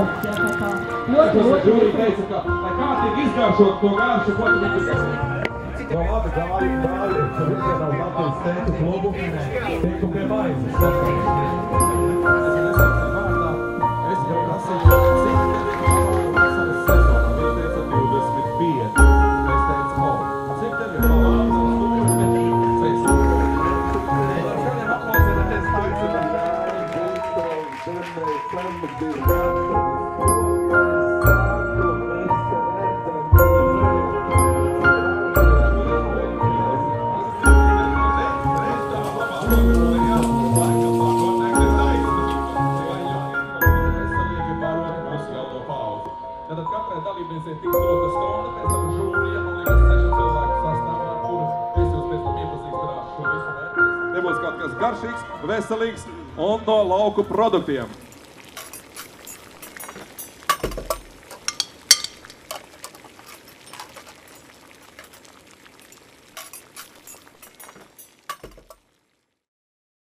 augsts, ja, tā kā Tas ļoti, ir ļoti. Jūrija teica, ka, lai kārtīgi izgaršot to garšu, ko tu gribi. No labi, gāji, gāji, tur izvedās Latvijas tēta klubu, tieku pie maizes. Tātad katrai dalībniecei tiks dota stunda, pēc tam žūrija, man liekas, seši cilvēku sastāvā, kur es jūs pēc tam iepazīstināšu šo visu. ne? Nebūs kaut kas garšīgs, veselīgs un no lauku produktiem.